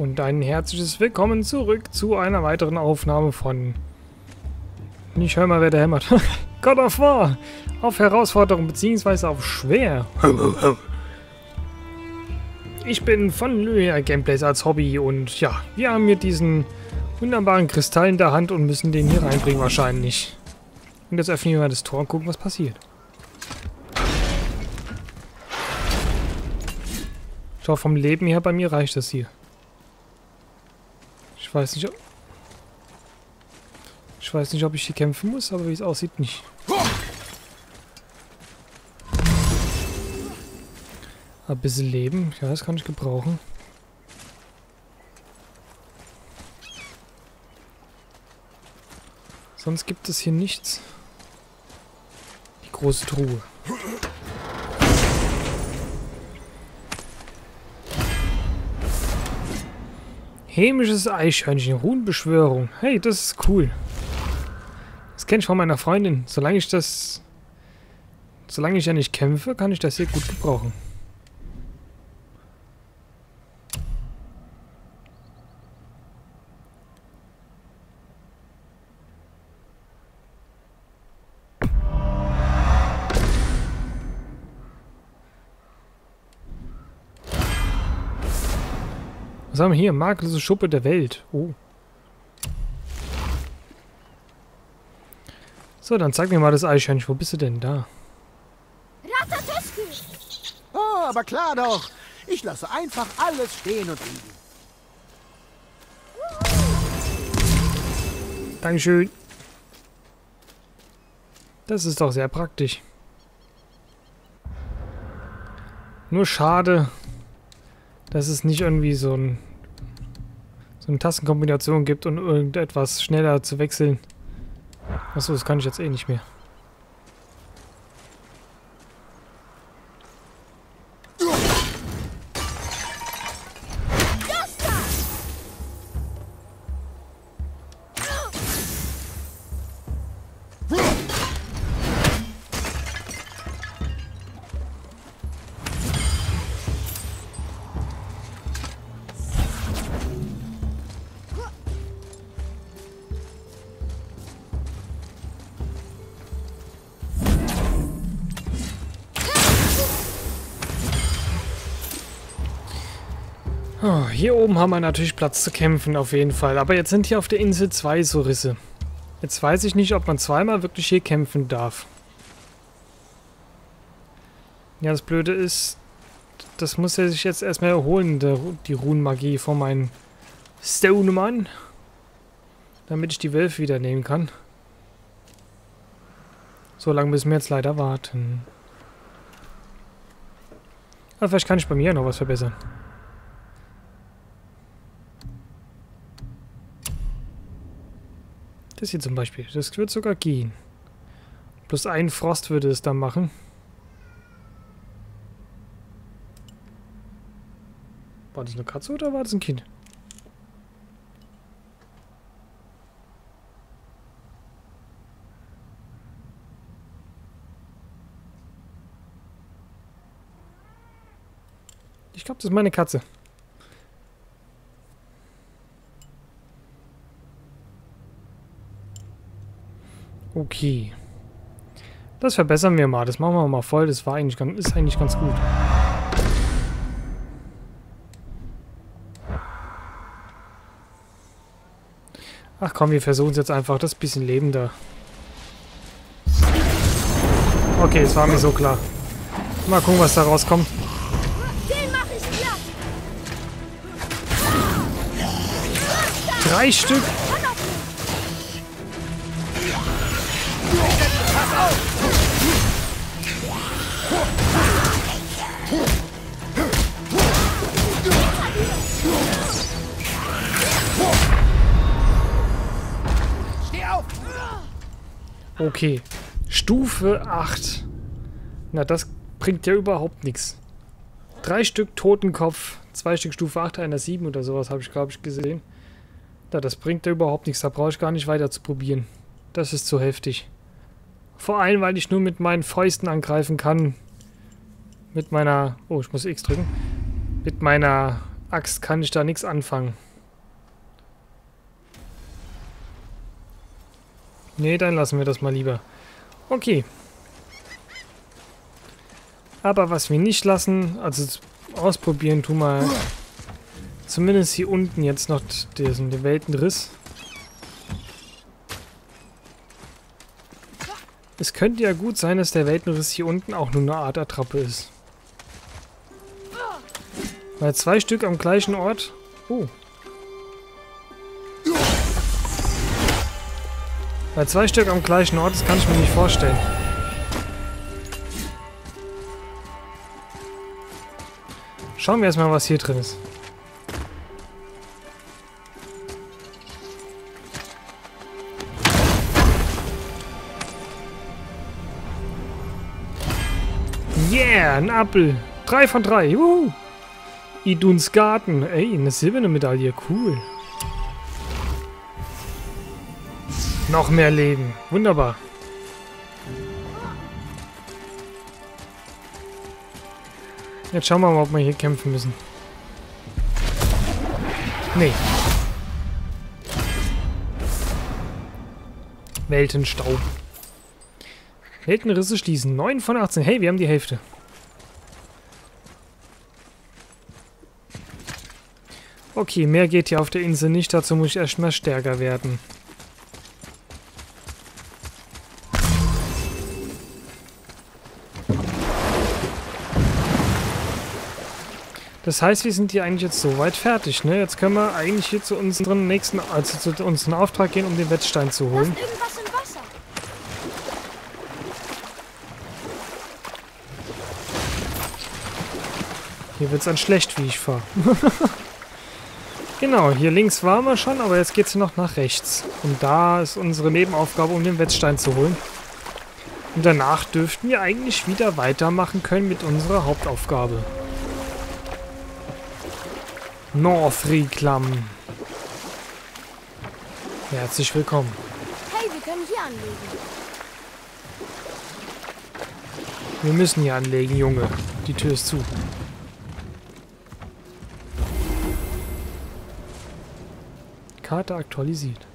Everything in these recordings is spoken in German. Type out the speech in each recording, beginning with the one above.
Und ein herzliches Willkommen zurück zu einer weiteren Aufnahme von... Nicht hör mal, wer der hämmert. God of War! Auf Herausforderung bzw. auf schwer. Ich bin von Lyria Gameplays als Hobby und ja, wir haben hier diesen wunderbaren Kristall in der Hand und müssen den hier reinbringen wahrscheinlich. Und jetzt öffnen wir mal das Tor und gucken, was passiert. Schau, vom Leben her bei mir reicht das hier. Ich weiß nicht, ob... Ich weiß nicht, ob ich hier kämpfen muss, aber wie es aussieht, nicht. Ein bisschen Leben, ja, das kann ich gebrauchen. Sonst gibt es hier nichts. Die große Truhe. Hämisches Eichhörnchen, Ruhenbeschwörung. Hey, das ist cool. Das kenne ich von meiner Freundin. Solange ich das... Solange ich ja nicht kämpfe, kann ich das hier gut gebrauchen. Was haben wir hier? Makellose Schuppe der Welt. Oh. So, dann zeig mir mal das Eichhörnchen. Wo bist du denn da? Oh, aber klar doch. Ich lasse einfach alles stehen und liegen. Dankeschön. Das ist doch sehr praktisch. Nur schade, dass es nicht irgendwie so ein eine Tastenkombination gibt und irgendetwas schneller zu wechseln. Achso, das kann ich jetzt eh nicht mehr. Oben haben wir natürlich Platz zu kämpfen, auf jeden Fall. Aber jetzt sind hier auf der Insel zwei so Risse. Jetzt weiß ich nicht, ob man zweimal wirklich hier kämpfen darf. Ja, das Blöde ist, das muss er sich jetzt erstmal erholen, der, die Runenmagie von meinem Stonemann. Damit ich die Wölfe wieder nehmen kann. So lange müssen wir jetzt leider warten. Aber vielleicht kann ich bei mir noch was verbessern. Das hier zum Beispiel. Das wird sogar gehen. Plus ein Frost würde es dann machen. War das eine Katze oder war das ein Kind? Ich glaube, das ist meine Katze. Okay. Das verbessern wir mal. Das machen wir mal voll. Das war eigentlich ganz, ist eigentlich ganz gut. Ach komm, wir versuchen es jetzt einfach. Das bisschen lebender. Okay, es war mir so klar. Mal gucken, was da rauskommt. Drei Stück. Okay. Stufe 8. Na, das bringt ja überhaupt nichts. Drei Stück Totenkopf, zwei Stück Stufe 8, einer 7 oder sowas habe ich, glaube ich, gesehen. Na, das bringt ja überhaupt nichts. Da brauche ich gar nicht weiter zu probieren. Das ist zu heftig. Vor allem, weil ich nur mit meinen Fäusten angreifen kann. Mit meiner... Oh, ich muss X drücken. Mit meiner Axt kann ich da nichts anfangen. Nee, dann lassen wir das mal lieber. Okay. Aber was wir nicht lassen, also ausprobieren, tu mal zumindest hier unten jetzt noch diesen den Weltenriss. Es könnte ja gut sein, dass der Weltenriss hier unten auch nur eine Art Attrappe ist. Weil zwei Stück am gleichen Ort. Oh. Weil zwei Stück am gleichen Ort, das kann ich mir nicht vorstellen. Schauen wir erstmal, was hier drin ist. Ein Apfel. Drei von drei. Juhu. Iduns Garten. Ey, eine silberne Medaille. Cool. Noch mehr Leben. Wunderbar. Jetzt schauen wir mal, ob wir hier kämpfen müssen. Nee. Weltenstaub. Weltenrisse schließen. 9 von 18. Hey, wir haben die Hälfte. Okay, mehr geht hier auf der Insel nicht. Dazu muss ich erstmal stärker werden. Das heißt, wir sind hier eigentlich jetzt soweit fertig, ne? Jetzt können wir eigentlich hier zu unserem nächsten, also zu unserem Auftrag gehen, um den Wettstein zu holen. Hier wird's dann schlecht, wie ich fahre. genau, hier links waren wir schon, aber jetzt geht's noch nach rechts. Und da ist unsere Nebenaufgabe, um den Wettstein zu holen. Und danach dürften wir eigentlich wieder weitermachen können mit unserer Hauptaufgabe. Northreklam. Herzlich willkommen. Hey, wir können hier anlegen. Wir müssen hier anlegen, Junge. Die Tür ist zu. Karte aktualisiert.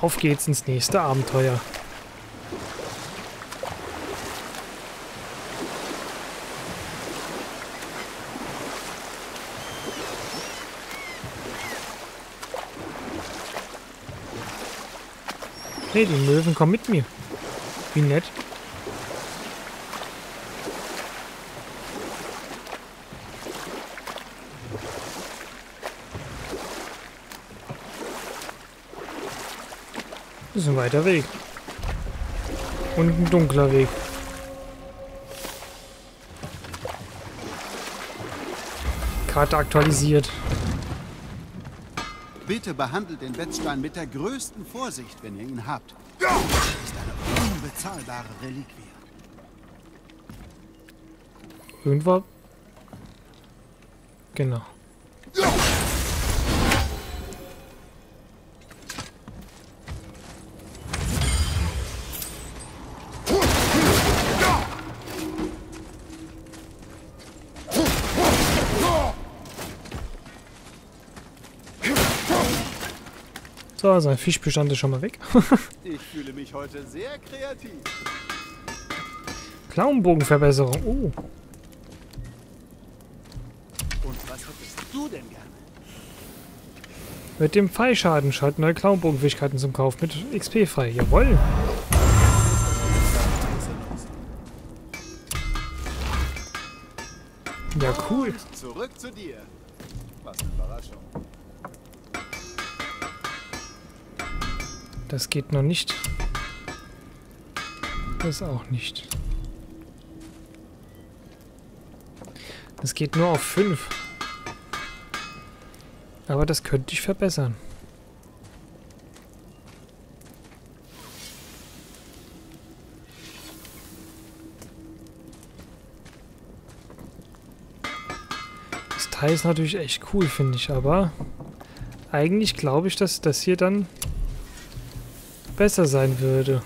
Auf geht's ins nächste Abenteuer. Hey, die Möwen kommen mit mir. Wie nett. Das ist ein weiter Weg. Und ein dunkler Weg. Karte aktualisiert. Bitte behandelt den Wetzstein mit der größten Vorsicht, wenn ihr ihn habt. Das ist eine unbezahlbare Reliquie. Irgendwo. Genau. So, sein Fischbestand ist schon mal weg. Ich fühle mich heute sehr kreativ. Klauenbogenverbesserung. Oh, Und was hättest du denn gerne? mit dem Pfeilschaden schalten neue Klauenbogenfähigkeiten zum Kauf mit XP frei. Jawohl. Ja, cool. Und zurück zu dir. Was eine Überraschung. Das geht noch nicht. Das auch nicht. Das geht nur auf 5. Aber das könnte ich verbessern. Das Teil ist natürlich echt cool, finde ich, aber eigentlich glaube ich, dass das hier dann besser sein würde.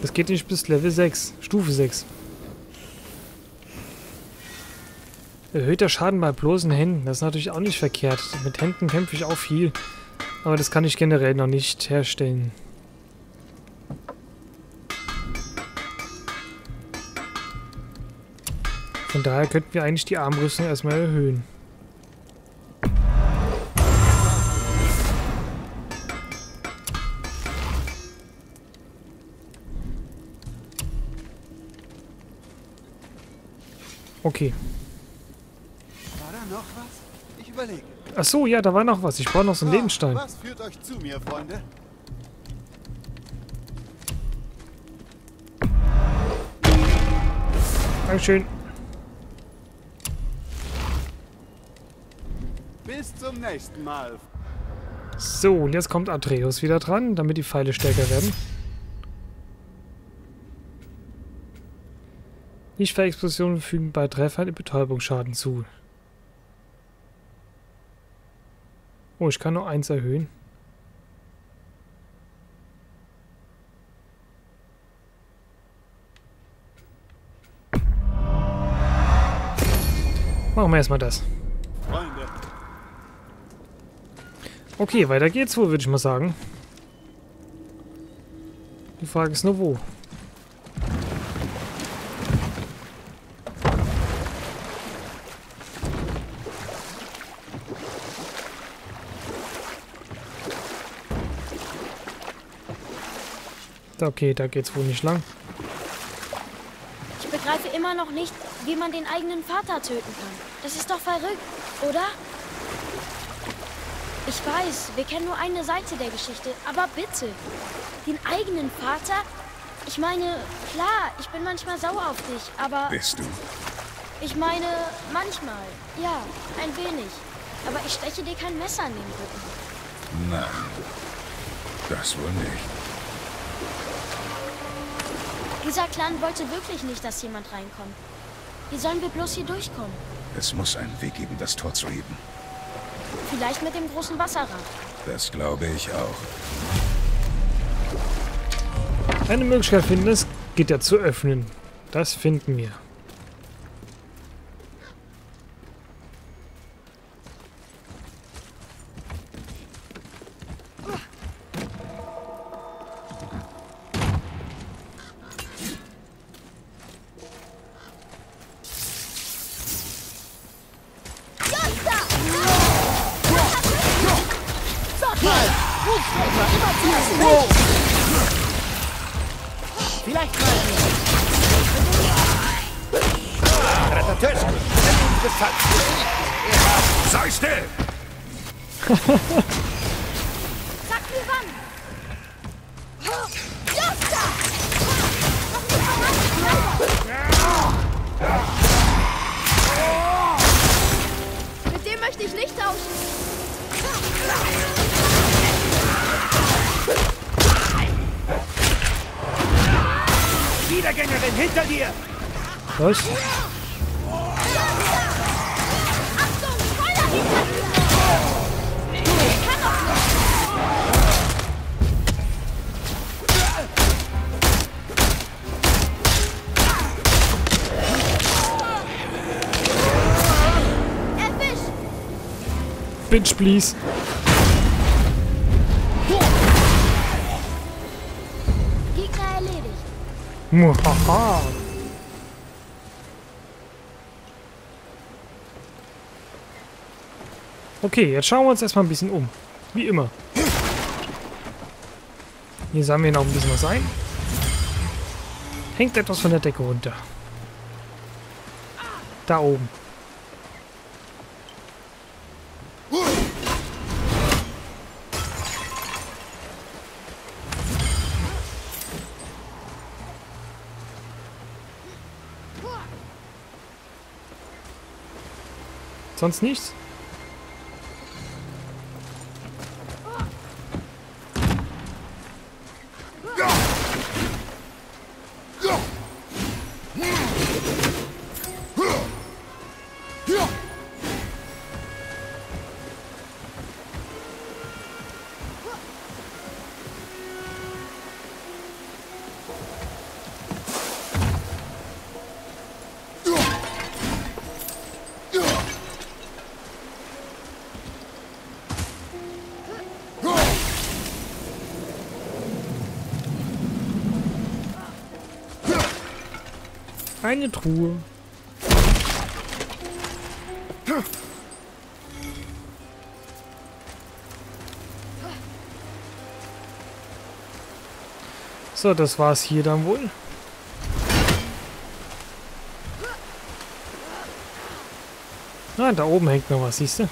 Das geht nicht bis Level 6, Stufe 6. Erhöhter Schaden bei bloßen Händen, das ist natürlich auch nicht verkehrt. Mit Händen kämpfe ich auch viel, aber das kann ich generell noch nicht herstellen. Von daher könnten wir eigentlich die Armrüstung erstmal erhöhen. Okay. War da noch was? Ich überlege. Ach so, ja, da war noch was. Ich brauche noch so einen Lebensstein. Was führt euch zu mir, Freunde? Dankeschön. Bis zum nächsten Mal. So, und jetzt kommt Atreus wieder dran, damit die Pfeile stärker werden. Nicht-Explosionen fügen bei Treffern Betäubungsschaden zu. Oh, ich kann nur eins erhöhen. Machen wir erstmal das. Okay, weiter geht's wohl, würde ich mal sagen. Die Frage ist nur wo. Okay, da geht's wohl nicht lang. Ich begreife immer noch nicht, wie man den eigenen Vater töten kann. Das ist doch verrückt, oder? Ich weiß, wir kennen nur eine Seite der Geschichte, aber bitte. Den eigenen Vater? Ich meine, klar, ich bin manchmal sauer auf dich, aber Bist du? ich meine, manchmal. Ja, ein wenig. Aber ich steche dir kein Messer in den Rücken. Nein. Das wohl nicht. Dieser Clan wollte wirklich nicht, dass jemand reinkommt. Wie sollen wir bloß hier durchkommen? Es muss einen Weg geben, das Tor zu heben. Vielleicht mit dem großen Wasserrad. Das glaube ich auch. Eine Möglichkeit finden, das Gitter zu öffnen. Das finden wir. Wiedergängerin hinter dir. Was? Achtung, Feuer Muhaha. Okay, jetzt schauen wir uns erstmal ein bisschen um. Wie immer. Hier sammeln wir noch ein bisschen was ein. Hängt etwas von der Decke runter. Da oben. Sonst nichts? Eine Truhe. So, das war's hier dann wohl. Ah, da oben hängt noch was, siehst du?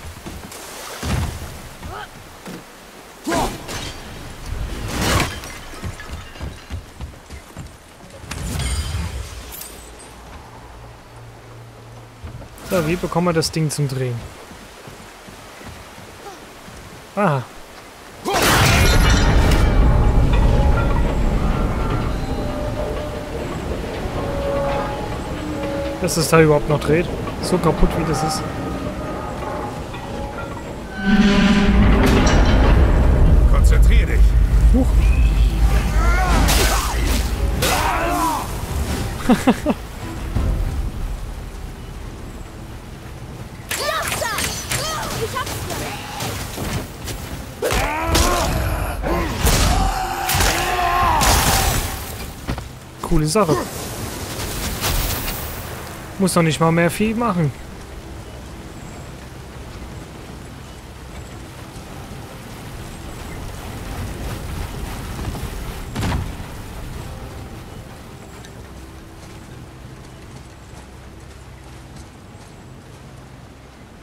So, wie bekommen wir das Ding zum Drehen? Aha. Dass es da überhaupt noch dreht. So kaputt wie das ist. Konzentrier dich. Huch. Coole Sache. Muss doch nicht mal mehr viel machen.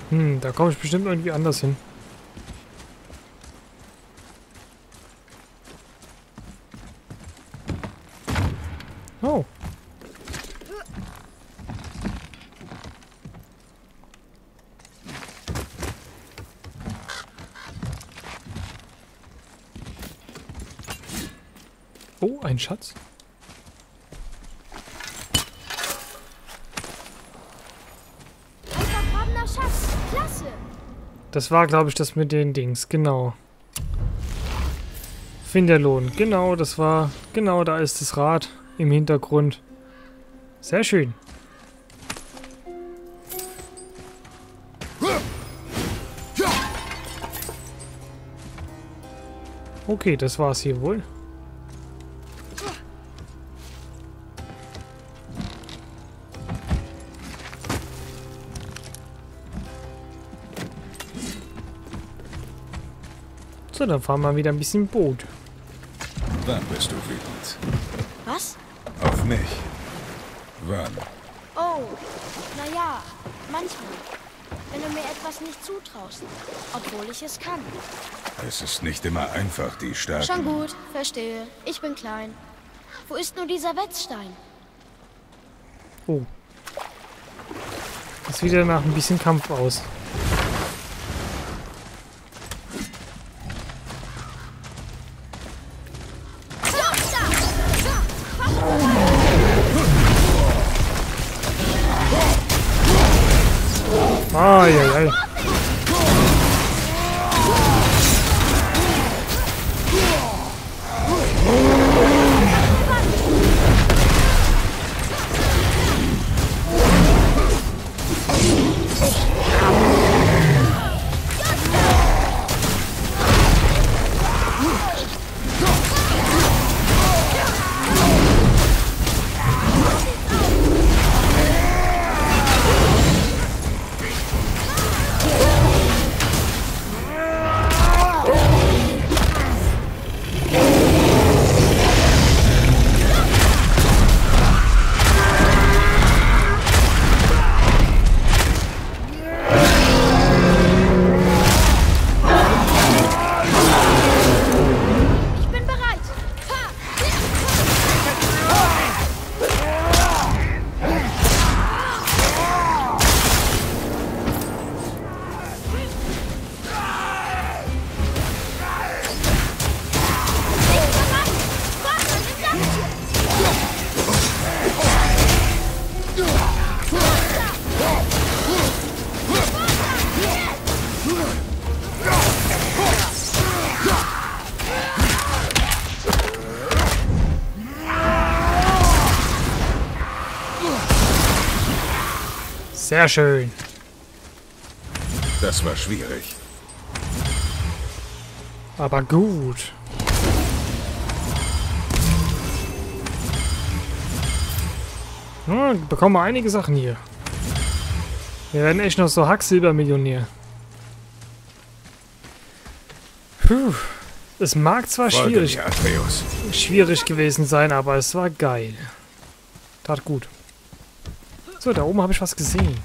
Hm, da komme ich bestimmt irgendwie anders hin. Oh. Oh, ein Schatz. Ein vergrabener Schatz. Klasse. Das war, glaube ich, das mit den Dings. Genau. Finderlohn. Genau, das war... Genau, da ist das Rad im Hintergrund. Sehr schön. Okay, das war's hier wohl. So, dann fahren wir wieder ein bisschen Boot. Wann bist du wütend? Was? Auf mich. Wann? Oh, naja, manchmal. Wenn du mir etwas nicht zutraust, obwohl ich es kann. Es ist nicht immer einfach, die Starken... Schon gut, verstehe. Ich bin klein. Wo ist nur dieser Wetzstein? Oh. Das sieht wieder nach ein bisschen Kampf aus. ay, ay. Sehr schön. Das war schwierig. Aber gut. Ja, bekommen wir einige Sachen hier. Wir werden echt noch so Hacksilber-Millionär. Puh. Es mag zwar schwierig, schwierig gewesen sein, aber es war geil. Tat gut. So, da oben habe ich was gesehen.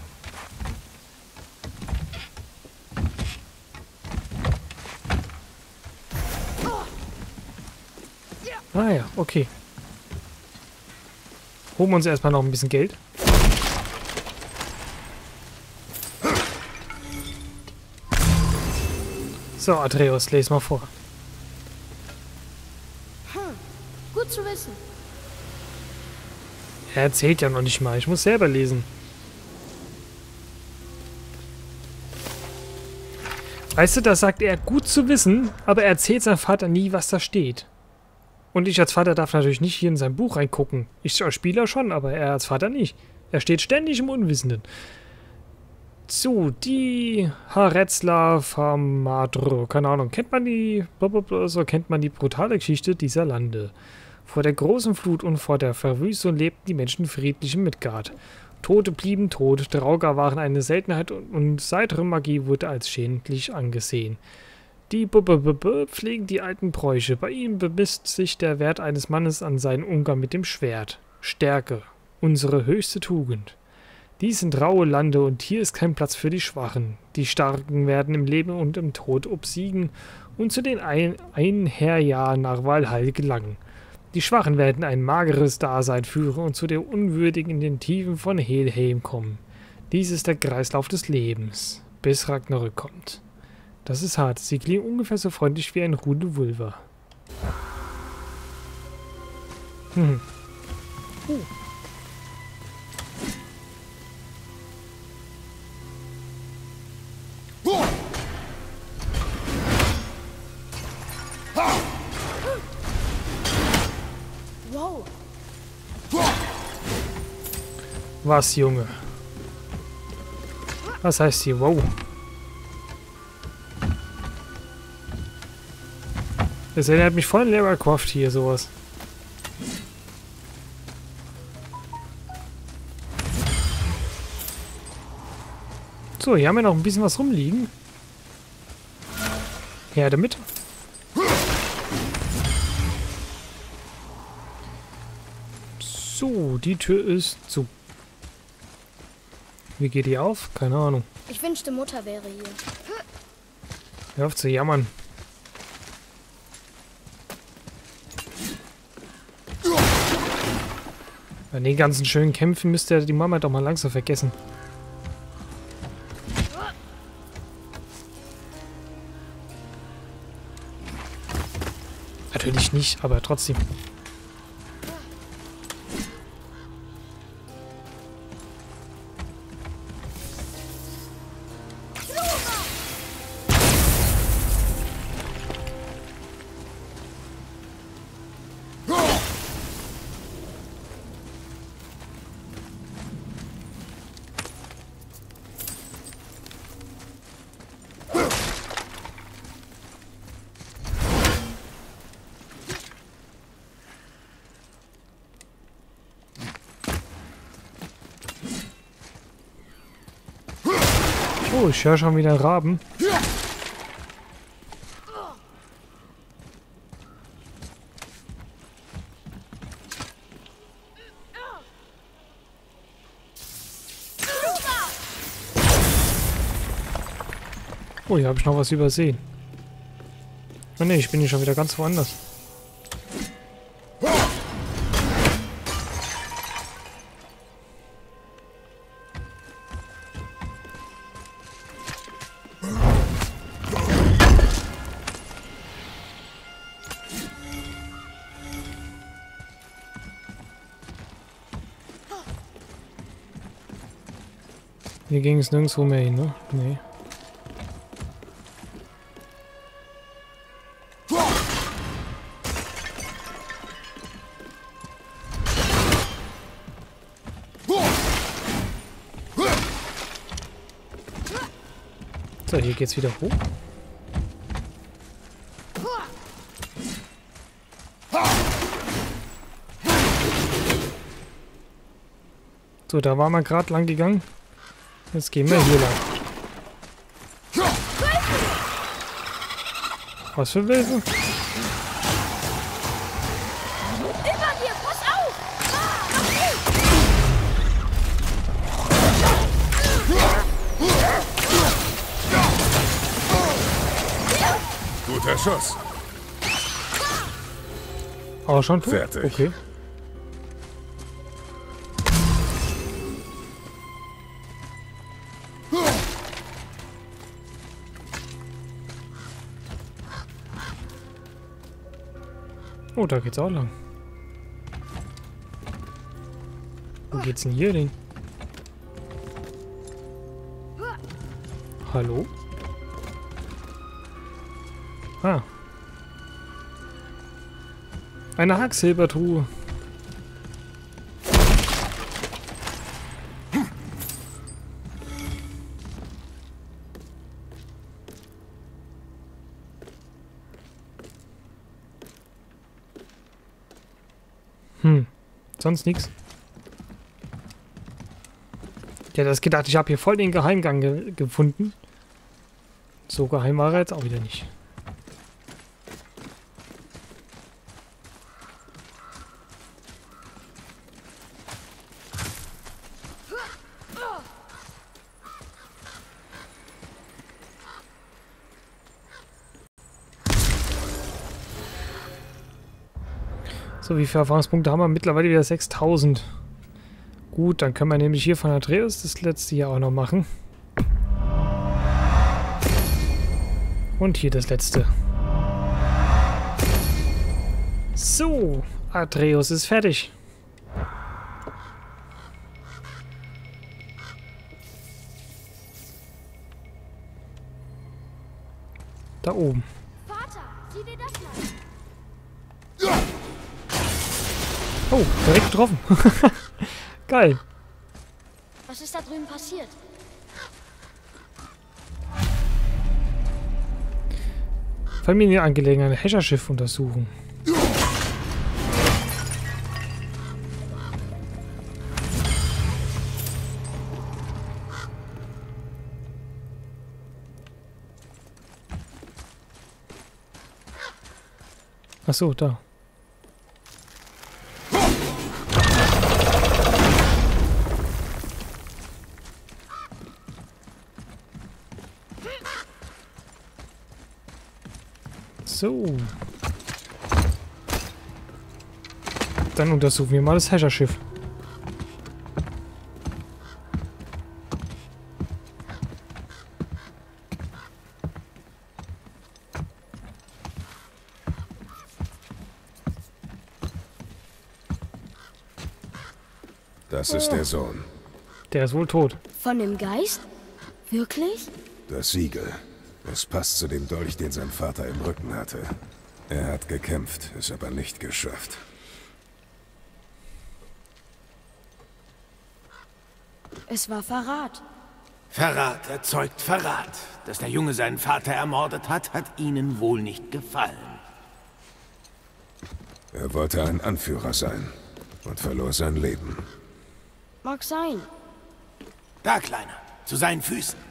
Ah ja, okay. Holen wir uns erstmal noch ein bisschen Geld. So, Atreus, lese mal vor. Gut zu wissen. Er erzählt ja noch nicht mal. Ich muss selber lesen. Weißt du, das sagt er gut zu wissen, aber er erzählt seinem Vater nie, was da steht. Und ich als Vater darf natürlich nicht hier in sein Buch reingucken. Ich als Spieler schon, aber er als Vater nicht. Er steht ständig im Unwissenden. So, die Haretzla Famadro, keine Ahnung, kennt man die, so kennt man die brutale Geschichte dieser Lande. Vor der großen Flut und vor der Verwüstung lebten die Menschen friedlich in Midgard. Tote blieben tot, Drauger waren eine Seltenheit und, und seitere Magie wurde als schändlich angesehen. Die B pflegen die alten Bräuche. Bei ihnen bemisst sich der Wert eines Mannes an seinen Umgang mit dem Schwert. Stärke, unsere höchste Tugend. Dies sind raue Lande und hier ist kein Platz für die Schwachen. Die Starken werden im Leben und im Tod obsiegen und zu den ein Einherjahren nach Valhall gelangen. Die Schwachen werden ein mageres Dasein führen und zu der Unwürdigen in den Tiefen von Helheim kommen. Dies ist der Kreislauf des Lebens, bis Ragnarök kommt. Das ist hart. Sie klingen ungefähr so freundlich wie ein Rudel Vulva. Hm. Wow. Was, Junge? Was heißt hier? Wow. Das erinnert mich voll an Lara Croft hier, sowas. So, hier haben wir noch ein bisschen was rumliegen. Her damit. So, die Tür ist zu. Wie geht die auf? Keine Ahnung. Ich wünschte, Mutter wäre hier. Hör auf zu jammern. Bei den ganzen schönen Kämpfen müsste ja die Mama doch mal langsam vergessen. Natürlich nicht, aber trotzdem. Oh, ich höre schon wieder Raben. Oh, hier habe ich noch was übersehen. Oh ne, ich bin hier schon wieder ganz woanders. Hier ging es nirgendwo mehr hin, ne? Nee. So, hier geht's wieder hoch. So, da waren wir gerade lang gegangen. Jetzt gehen wir hier lang. Was für dich! Guter Schuss. Auch schon tot? Fertig. Okay. Da geht's auch lang. Wo geht's denn hier hin? Hallo? Ah. Eine Hacksilbertruhe. Sonst nichts. Ja, das gedacht, ich habe hier voll den Geheimgang ge gefunden. So geheim war er jetzt auch wieder nicht. So, wie viele Erfahrungspunkte haben wir? Mittlerweile wieder 6000. Gut, dann können wir nämlich hier von Andreas das letzte hier auch noch machen. Und hier das letzte. So, Atreus ist fertig. Da oben. Getroffen. Geil. Was ist da drüben passiert? Familienangelegenheiten, Häscherschiff untersuchen. Ach so, da. So. Dann untersuchen wir mal das Häscherschiff. Das ist der Sohn. Der ist wohl tot. Von dem Geist? Wirklich? Das Siegel. Es passt zu dem Dolch, den sein Vater im Rücken hatte. Er hat gekämpft, es aber nicht geschafft. Es war Verrat. Verrat erzeugt Verrat. Dass der Junge seinen Vater ermordet hat, hat Ihnen wohl nicht gefallen. Er wollte ein Anführer sein und verlor sein Leben. Mag sein. Da, Kleiner, zu seinen Füßen.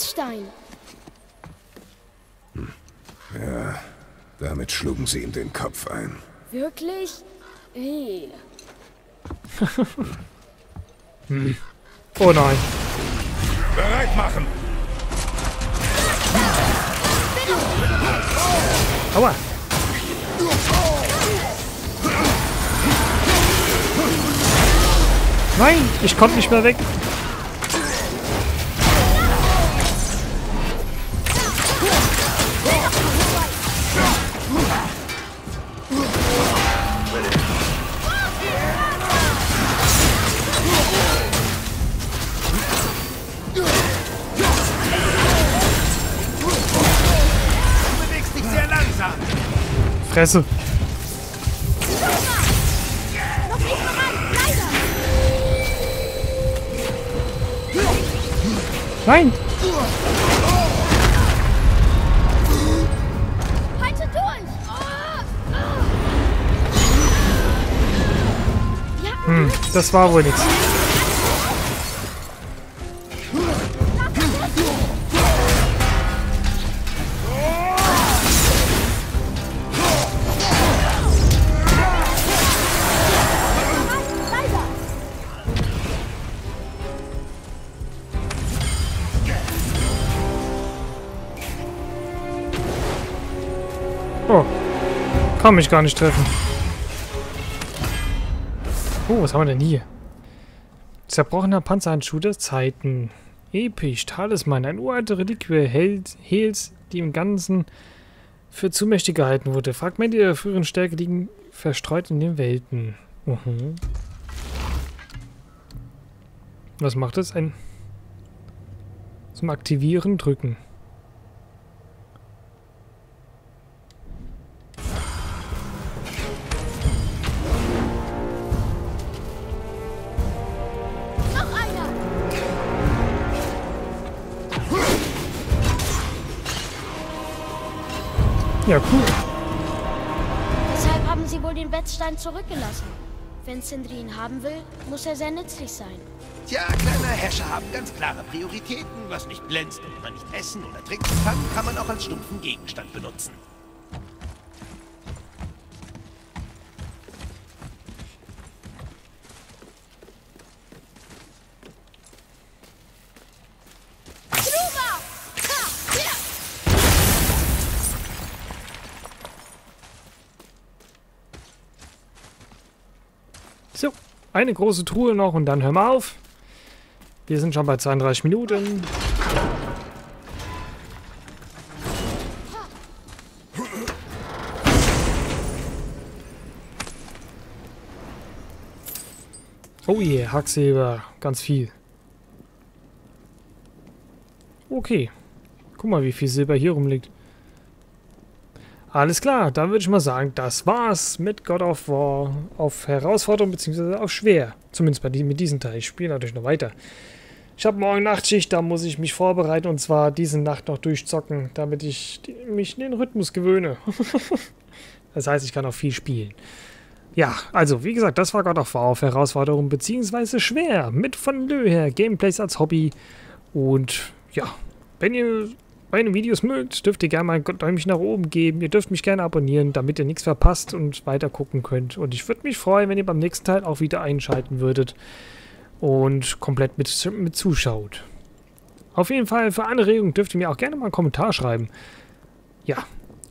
Der Wetzstein. Ja, damit schlugen sie ihm den Kopf ein. Wirklich? Hey. Oh nein. Bereit machen! Aua. Nein, ich konnte nicht mehr weg. Fresse. Nein. Halte durch. Oh. Oh. Ja, das war wohl nichts. Kann mich gar nicht treffen. Oh, was haben wir denn hier? Zerbrochener Panzerhandschuh der Zeiten. Episch, Talisman, ein uralte Reliquie, Held, die im Ganzen für zu mächtig gehalten wurde. Fragmente ihrer früheren Stärke liegen verstreut in den Welten. Mhm. Was macht das? Ein zum Aktivieren drücken. Ja, cool. Deshalb haben sie wohl den Wetzstein zurückgelassen. Wenn Sindri ihn haben will, muss er sehr nützlich sein. Tja, kleine Herrscher haben ganz klare Prioritäten. Was nicht glänzt und man nicht essen oder trinken kann, kann man auch als stumpfen Gegenstand benutzen. Truba! Ha! Ja! So, eine große Truhe noch und dann hören wir auf. Wir sind schon bei 32 Minuten. Oh je, yeah, Hacksilber, ganz viel. Okay. Guck mal, wie viel Silber hier rumliegt. Alles klar, dann würde ich mal sagen, das war's mit God of War auf Herausforderung bzw. auf schwer. Zumindest bei die, mit diesem Teil. Ich spiele natürlich noch weiter. Ich habe morgen Nachtschicht, da muss ich mich vorbereiten und zwar diese Nacht noch durchzocken, damit ich mich in den Rhythmus gewöhne. das heißt, ich kann auch viel spielen. Ja, also wie gesagt, das war God of War auf Herausforderung bzw. schwer mit von Löher, Gameplays als Hobby und ja, wenn ihr meine Videos mögt, dürft ihr gerne mal ein Däumchen nach oben geben. Ihr dürft mich gerne abonnieren, damit ihr nichts verpasst und weiter gucken könnt. Und ich würde mich freuen, wenn ihr beim nächsten Teil auch wieder einschalten würdet und komplett mit, mit zuschaut. Auf jeden Fall für Anregungen dürft ihr mir auch gerne mal einen Kommentar schreiben. Ja,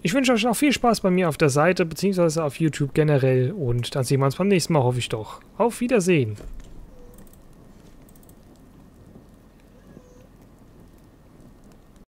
ich wünsche euch noch viel Spaß bei mir auf der Seite, beziehungsweise auf YouTube generell. Und dann sehen wir uns beim nächsten Mal, hoffe ich doch. Auf Wiedersehen.